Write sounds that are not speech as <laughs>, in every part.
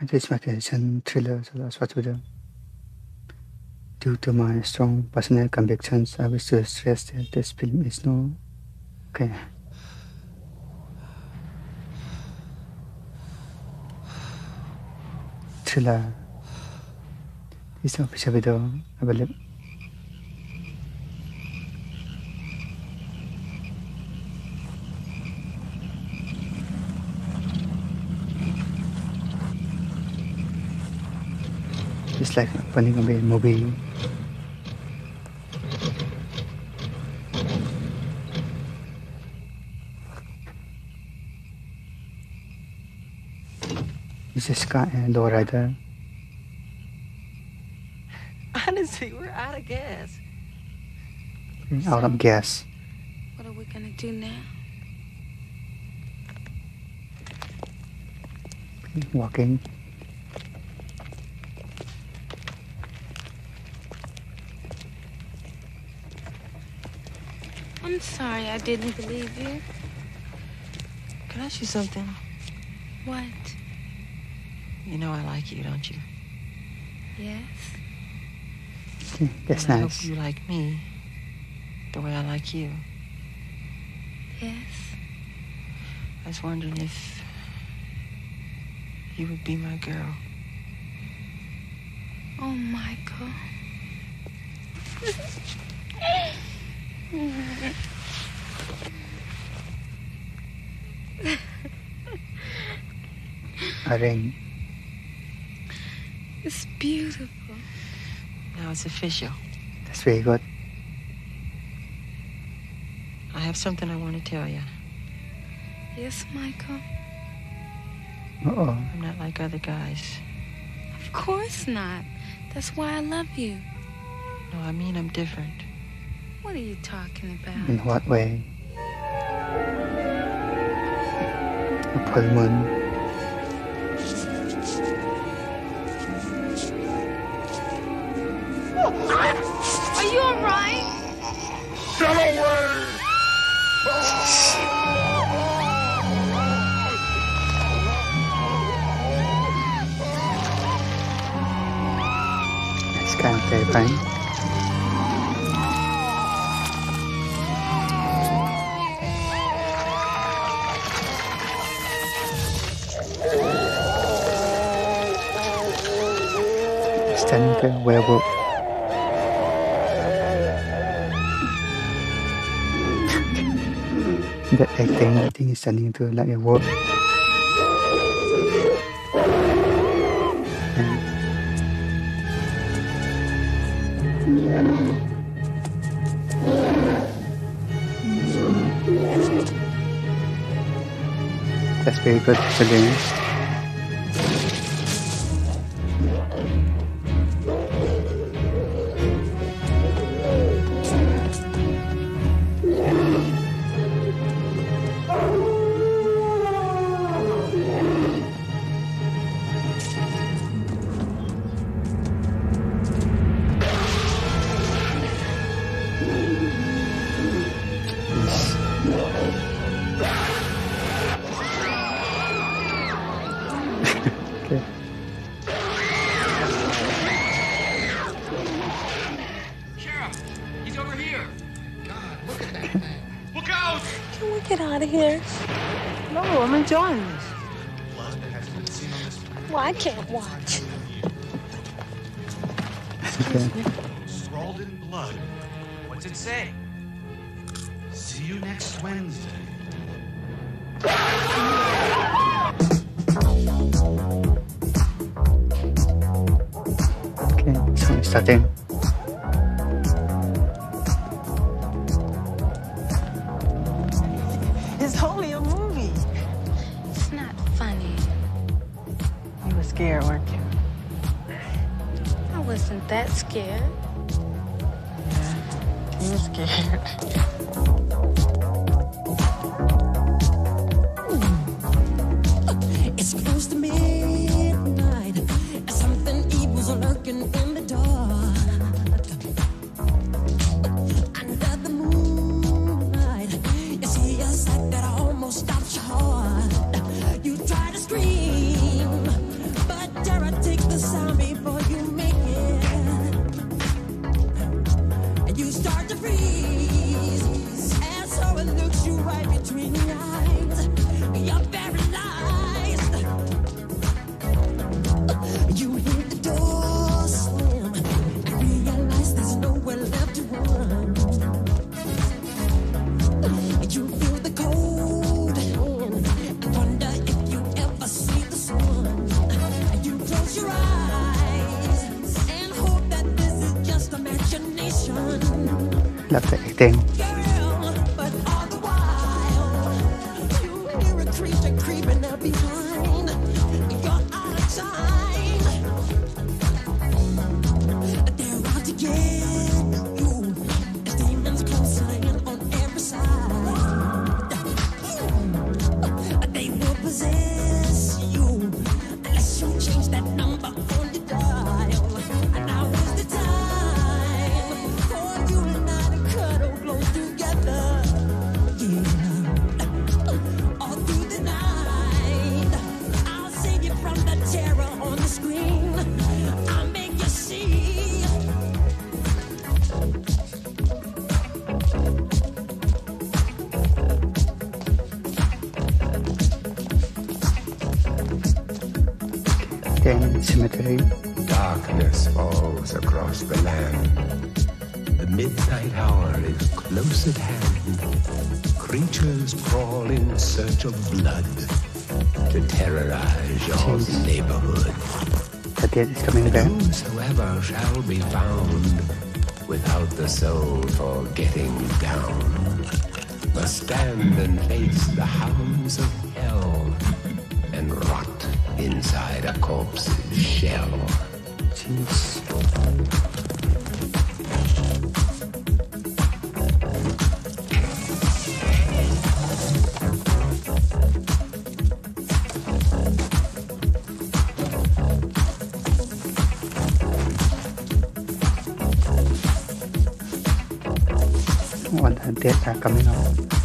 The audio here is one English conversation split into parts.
It is like action thriller, so that's what we do. Due to my strong personal convictions, I wish to stress that this film is no okay. Thriller. This is official video available. It's like opening a movie. This is Scott and Lowrider. <laughs> Honestly, we're out of gas. Out of gas. What are we gonna do now? Walking. I'm sorry I didn't believe you. Can I ask you something? What? You know I like you, don't you? Yes? <laughs> That's and I nice. hope you like me the way I like you. Yes? I was wondering if you would be my girl. Oh, Michael. <laughs> A ring. It's beautiful. Now it's official. That's very good. I have something I want to tell you. Yes, Michael? Uh-oh. I'm not like other guys. Of course not. That's why I love you. No, I mean I'm different. What are you talking about? In what way? A full moon. Are you alright? That's kind of terrifying. It's turning to werewolf. the acting, I think, is turning into like a wolf. That's very good for on this Well, I can't watch. Okay. scrawled in blood. What's it say? See you next Wednesday. Okay, so starting. Scared, weren't you? I wasn't that scared. You were scared. <laughs> It's close to midnight. Something evil's lurking in Acting. Girl, Cemetery. Darkness falls across the land. The midnight hour is close at hand. Creatures crawl in search of blood to terrorize your Jeez. neighborhood. 30th is coming back. Whosoever shall be found without the soul for getting down must stand and face the hounds of hell inside a corpse's shell. Jeez. All the dead are coming out.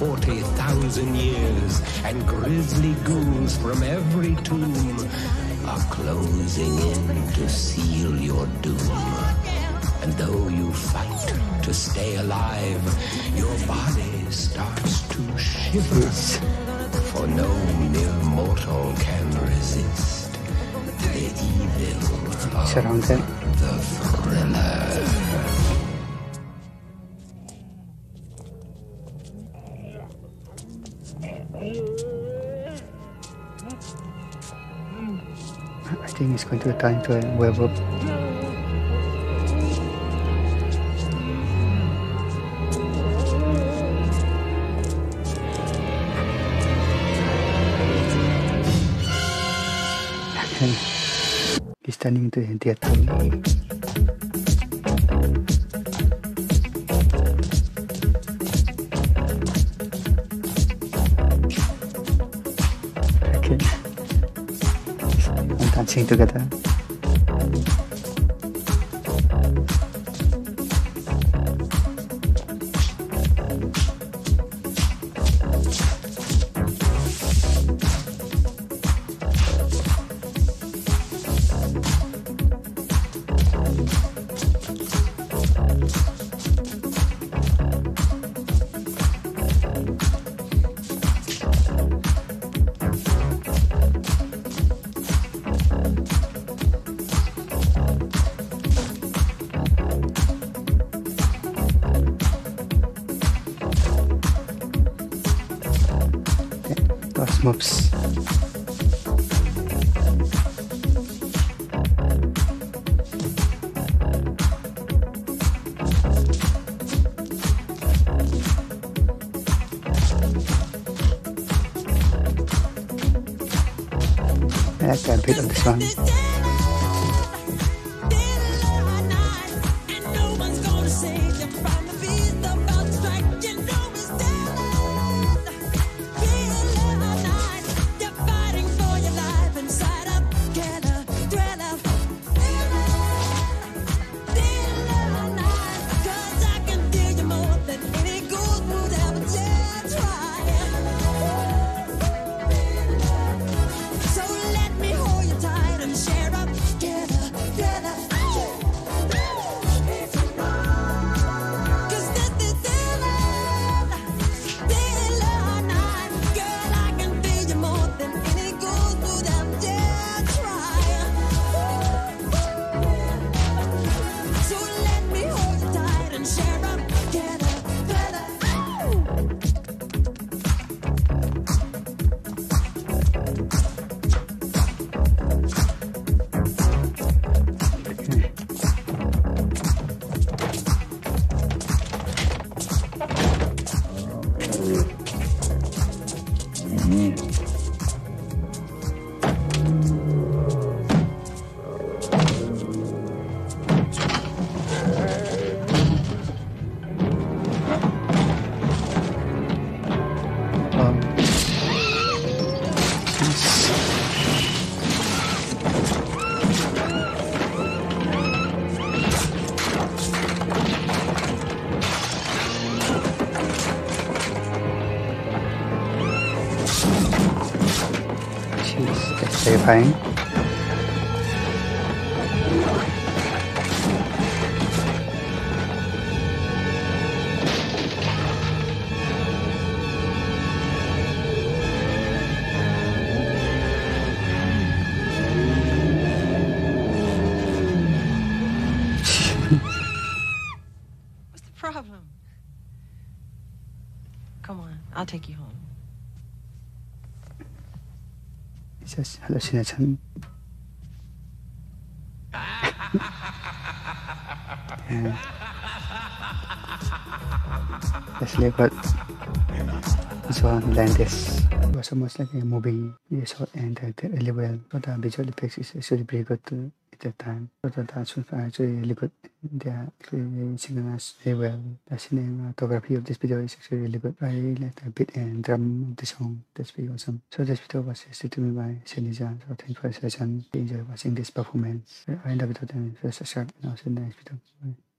40,000 years, and grisly ghouls from every tomb are closing in to seal your doom. And though you fight to stay alive, your body starts to shiver, for no mere mortal can resist the evil of the thriller. I think it's going to turn into a werewolf. He's turning into a theater. Dancing together. Those moves. I like the beat of this one. Terrifying. What's the problem? Come on, I'll take you home. 진짜 할라시네 참. त्यसले गर्दा ब्ल्यान्डेस so much like a movie. You saw and uh, the level, but the visual effects is actually pretty good. Too. That time. So the dance was actually really good. They are actually us very well. The cinematography of this video is actually really good. I like the beat and drum of the song. That's very awesome. So this video was suggested to me by Jan. So thanks for the session. Enjoy watching this performance. I end video then. First subscribe and I'll see you in the next video. Bye.